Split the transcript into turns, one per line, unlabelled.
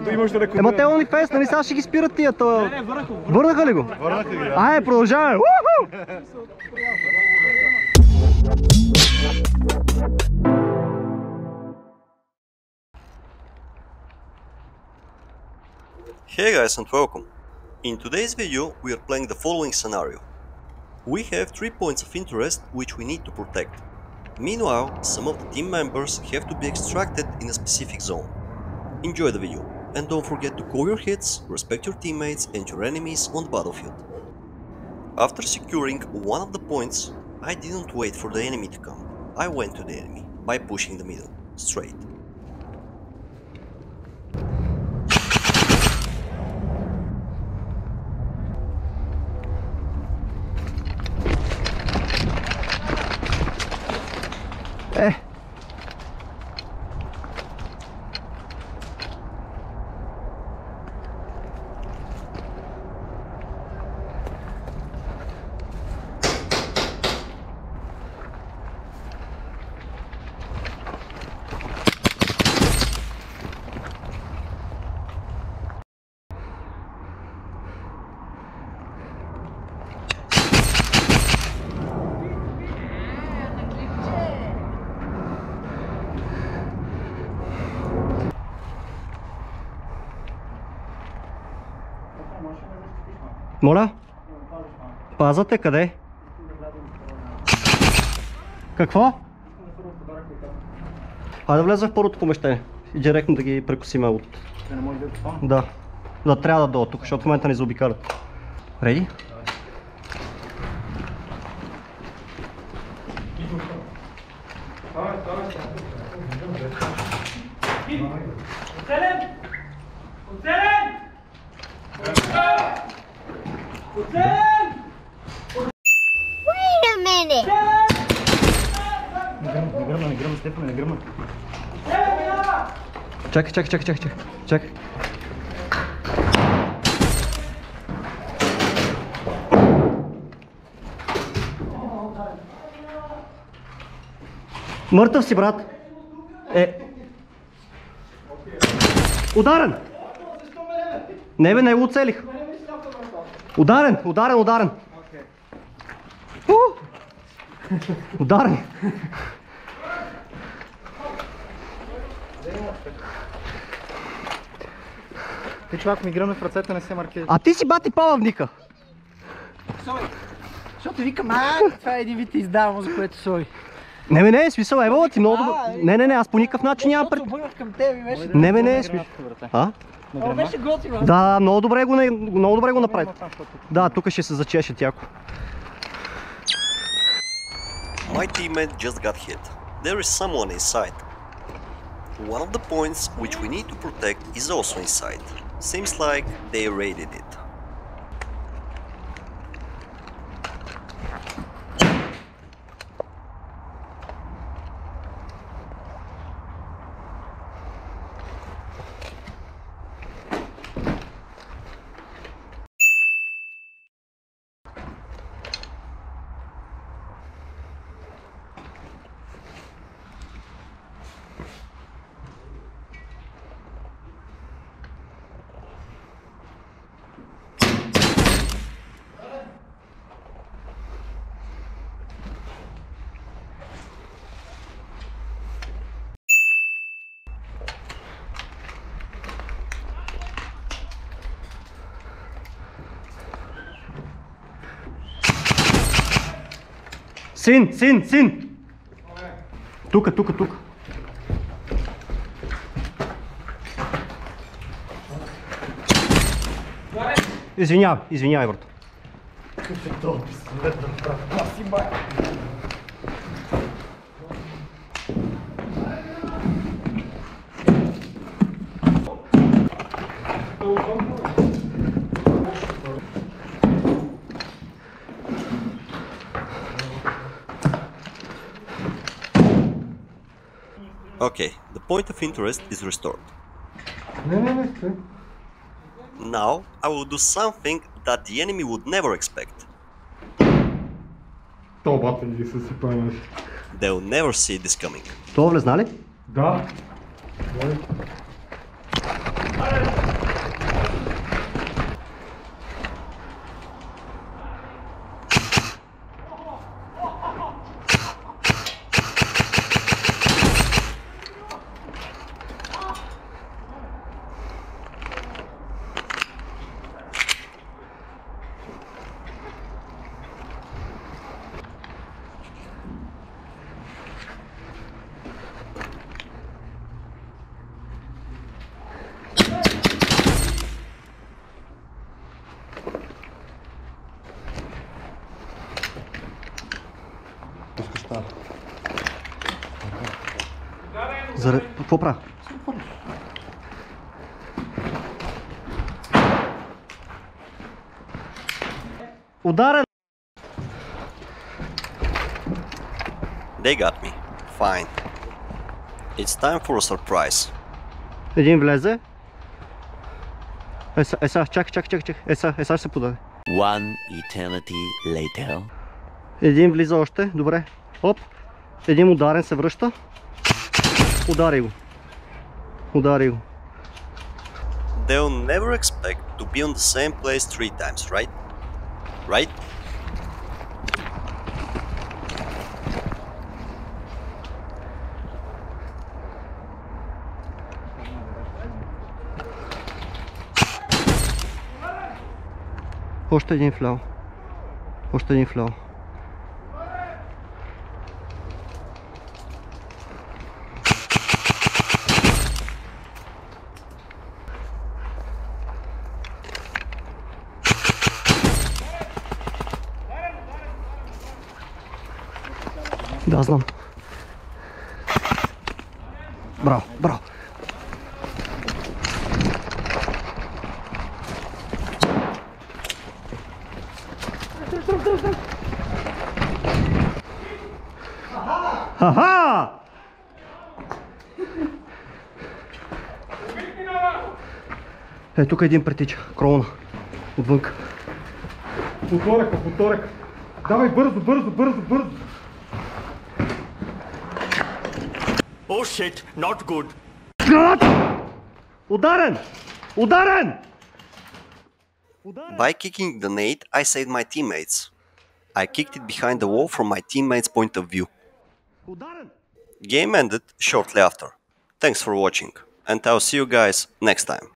Да имаш да рекламираш.
Ема те OnlyFans, нали сега ще ги спират тия, то...
Не, върнаха го.
Върнаха ли го?
Върнаха ги.
Ай, продължаваме! Уху!
Hey guys and welcome! In today's video we are playing the following scenario. We have 3 points of interest which we need to protect. Meanwhile, some of the team members have to be extracted in a specific zone. Enjoy the video And don't forget to call your hits, respect your teammates and your enemies on the battlefield. After securing one of the points, I didn't wait for the enemy to come. I went to the enemy by pushing the middle, straight.
Моля? Пазате къде? Какво? А да влеза в първото помещение и директно да ги прекусиме от...
Да не може да е това.
Да. Да, трябва да дойдат тук, защото в момента ни заобикалят. Реди?
Оцелен! Оцелен! Оцелен!
Wait a minute.
Не гръмна, не гръмна, Стефане, не гръмна.
Чакай, чакай, чакай, чакай, чакай. Мъртъв си, брат. Е. Ударен! Не бе, не го оцелих. Ударен, ударен, ударен. Ударен.
Ти човек ми гръмна в ръцете, не се маркира.
А ти си бати палавника.
Защото викам, а, това е един вид издавам, за което сой.
Не, бе, не, смисъл, ева ти много добре.
А,
Не, не, не, аз по никакъв начин нямам пред...
обърнах към тебе и беше...
Не, не, е смисъл. А?
Но беше готино.
Да, много добре го, не- много добре го направи. Да, тук ще се зачешат яко.
My teammate just got hit. There is someone inside. One of the points which we need to protect is also inside. Seems like they raided it.
Син, син, син! Тука, тука, тука. Извинявай, извинявай, брат.
Okay, the point of interest is restored.
Не, не, не, стой.
Now I will do something that the enemy would never expect.
То бата ги са си памеш.
They'll never see this coming.
Това влезна ли?
Да.
Заради... Какво правя? Ударен!
They got me. Fine. It's time for a surprise.
Един влезе. Е, са, е, са, чакай, чакай, чакай, чакай. Е, са, е, са ще се подаде.
One eternity later.
Един влиза още, добре. Оп. Един ударен се връща. Удари го. Удари го.
They'll never expect to be on the same place three times, right? Right?
Още един вляво. Още един вляво. Да, знам. Браво, браво. Ха-ха! Е, тук един притича. Крона. Отвънка.
Моторека, моторека. Давай бързо, бързо, бързо, бързо.
Oh shit, not good.
By kicking the nade, I saved my teammates. I kicked it behind the wall from my teammates' point of view. Game ended shortly after. Thanks for watching, and I'll see you guys next time.